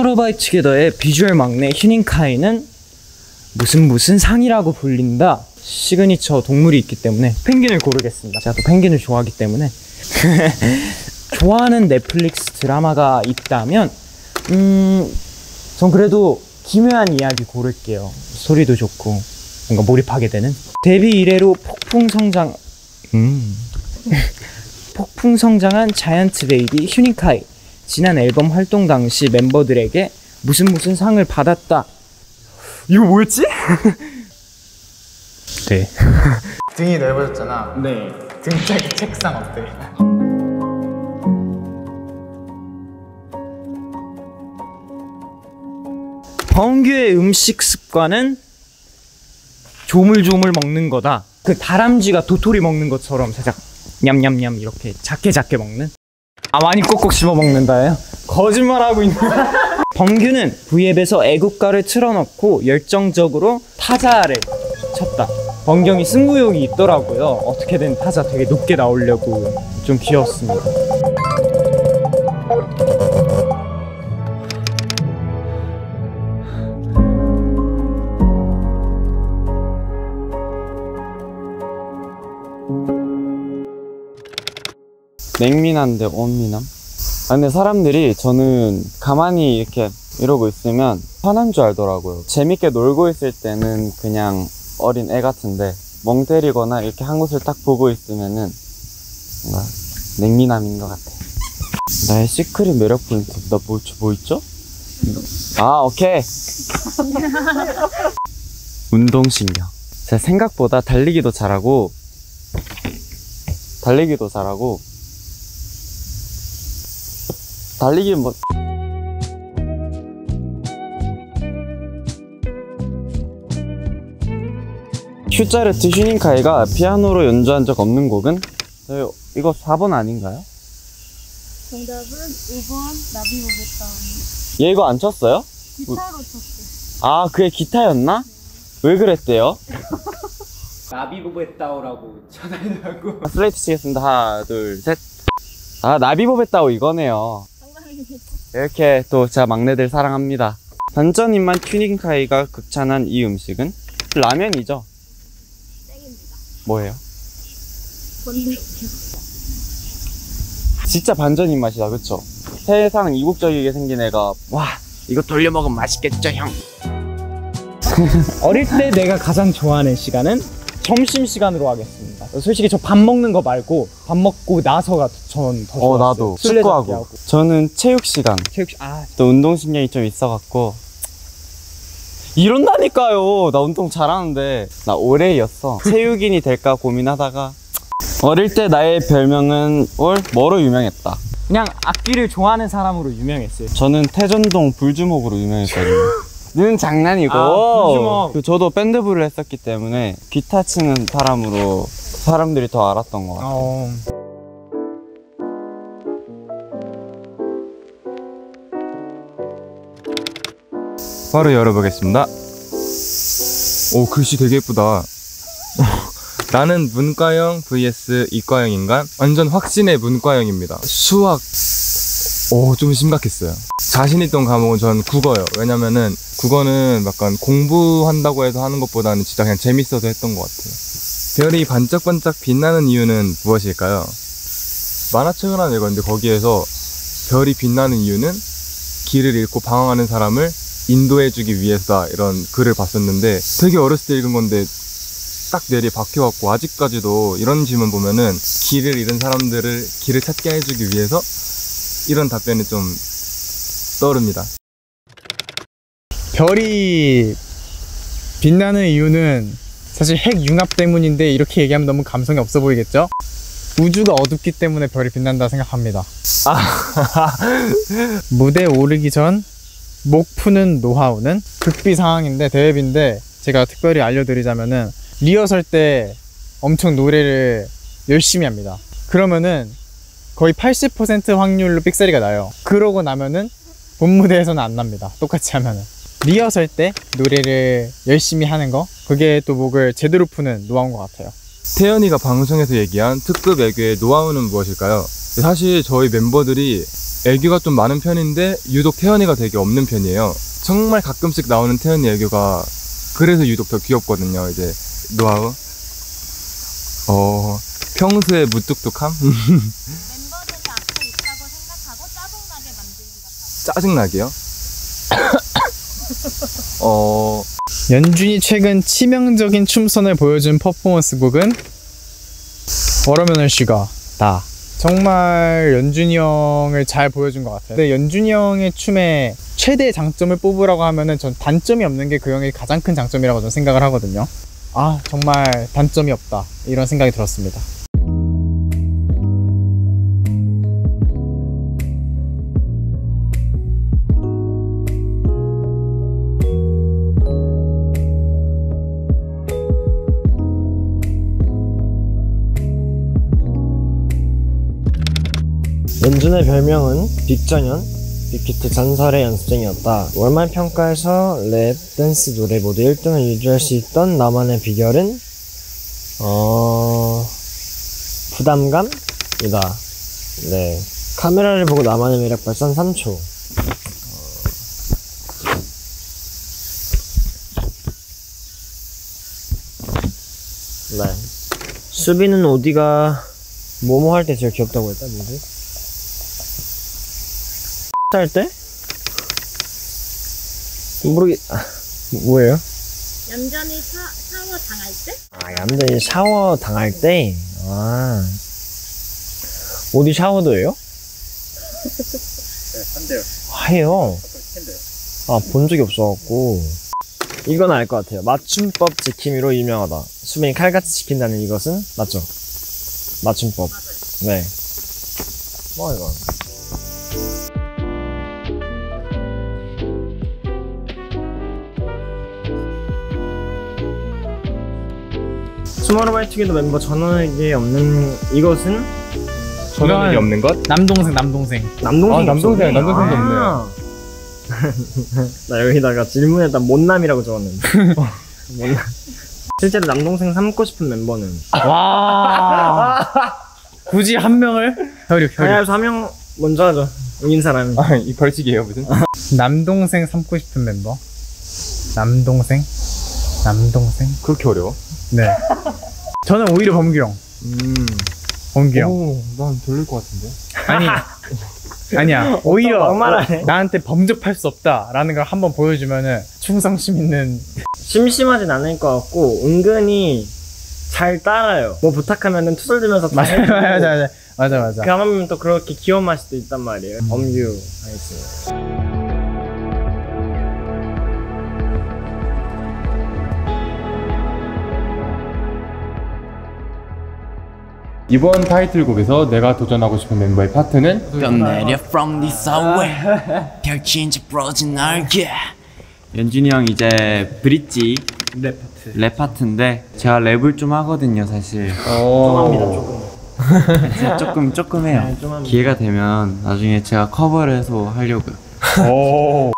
투모로우바이투게더의 비주얼 막내 휴닝카이는 무슨 무슨 상이라고 불린다. 시그니처 동물이 있기 때문에 펭귄을 고르겠습니다. 제가 또 펭귄을 좋아하기 때문에 좋아하는 넷플릭스 드라마가 있다면 음, 전 그래도 기묘한 이야기 고를게요. 소리도 좋고 뭔가 몰입하게 되는 데뷔 이래로 폭풍 성장 음. 폭풍 성장한 giant baby 휴닝카이 지난 앨범 활동 당시 멤버들에게 무슨 무슨 상을 받았다. 이거 뭐였지? 네. 등이 넓어졌잖아. 네. 등짝이 책상 어때? 범규의 음식 습관은 조물조물 먹는 거다. 그 다람쥐가 도토리 먹는 것처럼 살짝 냠냠냠 이렇게 작게 작게 먹는. 아 많이 꼭꼭 씹어 먹는다예요? 거짓말하고 있는. 범규는 V앱에서 애국가를 틀어놓고 열정적으로 타자를 쳤다. 번경이 승부욕이 있더라고요. 어떻게든 타자 되게 높게 나오려고 좀 귀여웠습니다. 냉민한데 온미남? 아, 근데 사람들이 저는 가만히 이렇게 이러고 있으면 화난 줄 알더라고요. 재밌게 놀고 있을 때는 그냥 어린 애 같은데 멍 때리거나 이렇게 한 곳을 딱 보고 있으면은 뭔가 냉미남인 것 같아. 나의 시크릿 매력 포인트 나 뭐, 뭐 있죠? 아 오케이. 운동신경. 제가 생각보다 달리기도 잘하고 달리기도 잘하고 달리기 뭐 슈자르트 휴닝카이가 피아노로 연주한 적 없는 곡은? 저희 이거 4번 아닌가요? 정답은 5번 나비보겠다. 얘 이거 안 쳤어요? 기타로 쳤어요. 아 그게 기타였나? 왜 그랬대요? 나비보베따오라고 쳐달라고. 슬레이트 치겠습니다 하나 둘셋아 나비보베따오 이거네요 이렇게 또 제가 막내들 사랑합니다 반전 입만 튜닝카이가 극찬한 이 음식은? 라면이죠? 땡입니다. 뭐예요? 뭔데? 진짜 반전 입맛이다 그쵸? 세상 이국적이게 생긴 애가 와 이거 돌려 먹으면 맛있겠죠 형 어릴 때 내가 가장 좋아하는 시간은 점심 시간으로 하겠습니다. 솔직히 저 밥 먹는 거 말고 밥 먹고 나서가 전 더 좋았어요. 어 나도. 축구하고 하고. 저는 체육 시간. 체육 시- 아. 또 운동 신경이 좀 있어갖고. 이런다니까요. 나 운동 잘하는데. 나 올해였어. 체육인이 될까 고민하다가. 어릴 때 나의 별명은 올 뭐로 유명했다. 그냥 악기를 좋아하는 사람으로 유명했어요. 저는 태전동 불주먹으로 유명했거든요. 는 장난이고. 아, 불주먹. 그 저도 밴드부를 했었기 때문에 기타 치는 사람으로 사람들이 더 알았던 것 같아요 어. 바로 열어보겠습니다. 오, 글씨 되게 예쁘다. 나는 문과형 vs 이과형 인간. 완전 확신의 문과형입니다. 수학, 오, 좀 심각했어요. 자신 있던 과목은 전 국어요. 왜냐면은 국어는 약간 공부한다고 해서 하는 것보다는 진짜 그냥 재밌어서 했던 것 같아요. 별이 반짝반짝 빛나는 이유는 무엇일까요? 만화책을 하나 읽었는데 거기에서 별이 빛나는 이유는 길을 잃고 방황하는 사람을 인도해주기 위해서다 이런 글을 봤었는데 되게 어렸을 때 읽은 건데 딱 뇌리에 박혀갖고 아직까지도 이런 질문 보면은 길을 잃은 사람들을 길을 찾게 해주기 위해서 이런 답변이 좀 떠오릅니다. 별이 빛나는 이유는 사실 핵 융합 때문인데 이렇게 얘기하면 너무 감성이 없어 보이겠죠? 우주가 어둡기 때문에 별이 빛난다 생각합니다. 무대 오르기 전 목 푸는 노하우는 극비 상황인데 대회비인데 제가 특별히 알려드리자면은 리허설 때 엄청 노래를 열심히 합니다. 그러면은 거의 80% 확률로 삑사리가 나요. 그러고 나면은 본 무대에서는 안 납니다. 똑같이 하면은. 리허설 때 노래를 열심히 하는 거 그게 또 목을 제대로 푸는 노하우인 것 같아요. 태연이가 방송에서 얘기한 특급 애교의 노하우는 무엇일까요? 사실 저희 멤버들이 애교가 좀 많은 편인데 유독 태연이가 되게 없는 편이에요. 정말 가끔씩 나오는 태현이 애교가 그래서 유독 더 귀엽거든요. 이제 노하우. 어 평소에 무뚝뚝함 멤버들이 앞에 있다고 생각하고 짜증나게 만들기가 다. 짜증나게요. 어. 연준이 최근 치명적인 춤선을 보여준 퍼포먼스 곡은 Watermelon Sugar 다. 정말 연준이 형을 잘 보여준 것 같아요. 근데 연준이 형의 춤의 최대 장점을 뽑으라고 하면은 전 단점이 없는 게 그 형의 가장 큰 장점이라고 저는 생각을 하거든요. 아 정말 단점이 없다. 이런 생각이 들었습니다 연준의 별명은 빅전연, 빅히트 전설의 연습생이었다. 월말 평가에서 랩, 댄스, 노래 모두 1등을 유지할 수 있던 나만의 비결은 어 부담감이다. 네. 카메라를 보고 나만의 매력 발산 3초. 네. 수비는 어디가 뭐뭐 할 때 제일 귀엽다고 했다, 뭐지? 할 때? 모르겠, 아, 뭐예요? 얌전히 샤, 샤워 당할 때? 아, 얌전히 샤워 당할 때? 아. 어디 샤워도 해요? 네, 한대요. 해요? 아, 본 적이 없어갖고. 이건 알 것 같아요. 맞춤법 지킴이로 유명하다. 수빈이 칼같이 지킨다는 이것은? 맞죠? 맞춤법. 네. 뭐, 이건. 투모로우바이투게더 멤버 전원에게 없는 이것은 전원이 없는 것? 남동생 남동생. 남동생 아, 남동생, 남동생도 나 여기다가 질문에다 못남이라고 적었는데. 못남. 실제로 남동생 삼고 싶은 멤버는? 와. 굳이 한 명을? 혈육 혈육. 가위바위보 한명 먼저 하죠. 이긴 사람이. 아, 이 벌칙이에요 무슨? 남동생 삼고 싶은 멤버? 남동생? 남동생? 그렇게 어려워? 네 저는 오히려 범규 형. 음. 범규 형. 오, 난 별로일 것 같은데. 아니 아니야. 오히려 막말하네. 나한테 범접할 수 없다라는 걸 한번 보여주면은 충성심 있는. 심심하진 않을 것 같고 은근히 잘 따라요. 뭐 부탁하면은 투덜대면서 다 맞아 해주고. 맞아 맞아 맞아 맞아. 그 하면 또 그렇게 귀여운 맛이 또 있단 말이에요. 엄유 알겠습니다 이번 타이틀곡에서 내가 도전하고 싶은 멤버의 파트는 뛰어내려 from this away 펼친 지 부러진 날개. 연준이 형 이제 브릿지 랩 파트. 랩 파트인데 제가 랩을 좀 하거든요 사실. 합니다 조금. 진짜 조금 조금 해요. 네, 좀 합니다. 기회가 되면 나중에 제가 커버를 해서 하려고요.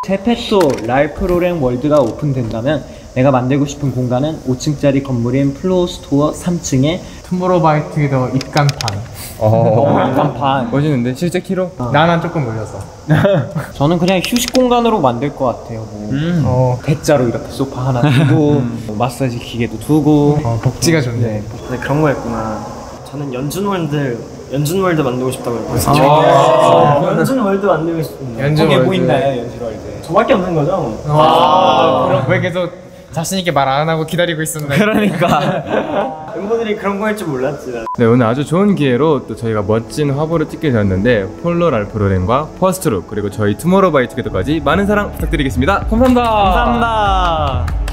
제페토 랄프로렌 월드가 오픈된다면 내가 만들고 싶은 공간은 5층짜리 건물인 폴로 스토어 3층에 투모로우바이투게더 입간판 어. 간판 멋있는데 실제 키로? 나는 조금 올려서 저는 그냥 휴식 공간으로 만들 것 같아요 뭐 어, 대자로 이렇게 소파 하나 두고 뭐 마사지 기계도 두고 어 복지가 좋네 네, 그런 거였구나. 저는 연준 월드, 연준 월드 만들고 싶다고 했거든요. 아. 연준 월드 만들고 싶습니다. 연준 거기에 월드. 뭐 있나요 연준 월드에 저밖에 없는 거죠? 아, 그럼 왜 계속 자신 있게 말 안 하고 기다리고 있었네 그러니까 멤버들이 그런 거 할 줄 몰랐지. 나. 네 오늘 아주 좋은 기회로 또 저희가 멋진 화보를 찍게 되었는데 폴로 랄프로렌과 퍼스트룩 그리고 저희 투모로우바이투게더까지 많은 사랑 부탁드리겠습니다. 감사합니다. 감사합니다.